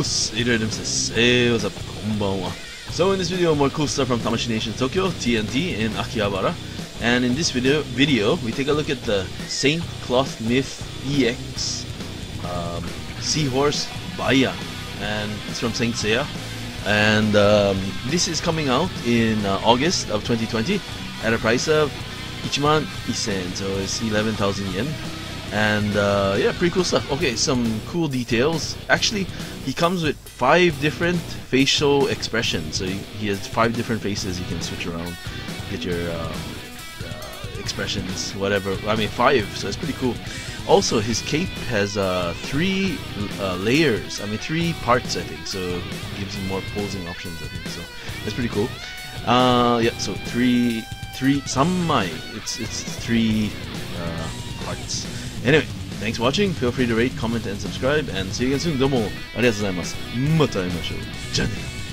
Irredems Hey, what's up? Konbanwa. So in this video, more cool stuff from Tamashii Nation Tokyo, TNT in Akihabara. And in this video, video we take a look at the Saint Cloth Myth EX um, Seahorse Byan. And it's from Saint Seiya. And um, this is coming out in uh, August of 2020 at a price of 1만 2,000, so it's 11,000 yen. And uh, yeah, pretty cool stuff. Okay, some cool details. Actually, he comes with five different facial expressions. So he, has five different faces you can switch around, get your um, uh, expressions, whatever. I mean, five, so it's pretty cool. Also, his cape has uh, three uh, layers. I mean, three parts, I think. So it gives you more posing options, I think. So that's pretty cool. Uh, yeah. So three, three, Some sammai. It's it's three uh, parts. Anyway, thanks for watching. Feel free to rate, comment, and subscribe. And see you again soon. Domo. Arigatou gozaimasu. Mata imasho. Janne.